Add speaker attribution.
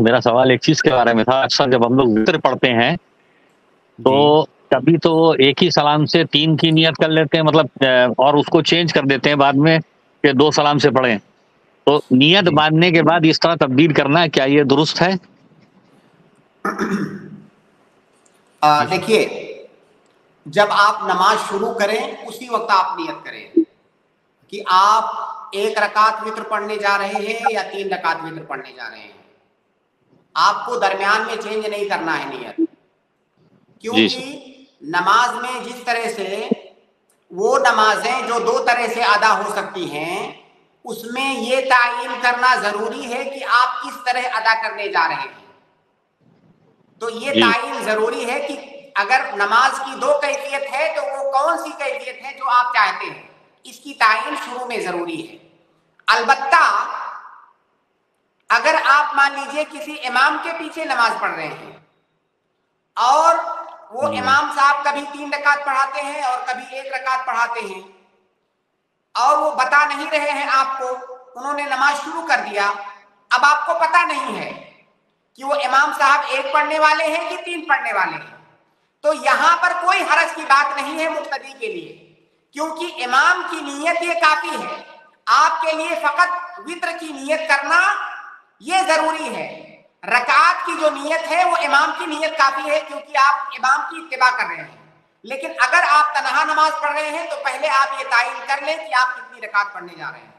Speaker 1: मेरा सवाल एक चीज़ के बारे में था। अक्सर जब हम लोग वित्र पढ़ते हैं तो कभी तो एक ही सलाम से तीन की नियत कर लेते हैं मतलब और उसको चेंज कर देते हैं बाद में कि दो सलाम से पढ़ें। तो नियत बांधने के बाद इस तरह तब्दील करना क्या ये दुरुस्त है?
Speaker 2: देखिए जब आप नमाज़ शुरू करें उसी वक्त आप नियत करें कि आप एक रकात वित्र पढ़ने जा रहे हैं या तीन रकात वित्र पढ़ने जा रहे हैं। आपको दरमियान में चेंज नहीं करना है नियत। क्योंकि नमाज़ में जिस तरह से वो नमाजें जो दो तरह से अदा हो सकती हैं उसमें ये तयन करना ज़रूरी है कि आप किस तरह अदा करने जा रहे हैं। तो ये तयन ज़रूरी है कि अगर नमाज़ की दो कैफियत है तो वो कौन सी कैफियत है जो आप चाहते हैं? इसकी तयन शुरू में ज़रूरी है। अलबत्ता मान लीजिए किसी इमाम के पीछे नमाज़ पढ़ रहे हैं। और वो हम्म। इमाम साहब कभी तीन रकात पढ़ाते हैं और कभी एक रकात पढ़ाते हैं। और वो बता नहीं रहे हैं आपको उन्होंने नमाज़ शुरू कर दिया। अब आपको पता नहीं है कि वो इमाम साहब एक पढ़ने वाले हैं कि तीन पढ़ने वाले हैं। तो यहाँ पर कोई हरज की बात नहीं है मुख्तदी के लिए क्योंकि इमाम की नीयत ये काफ़ी है। आपके लिए फकत वित्र की नीयत करना ये ज़रूरी है। रकात की जो नीयत है, वो इमाम की नीयत काफ़ी है, क्योंकि आप इमाम की इतबा कर रहे हैं। लेकिन अगर आप तनहा नमाज़ पढ़ रहे हैं तो पहले आप ये तयन कर लें कि आप कितनी रकात पढ़ने जा रहे हैं।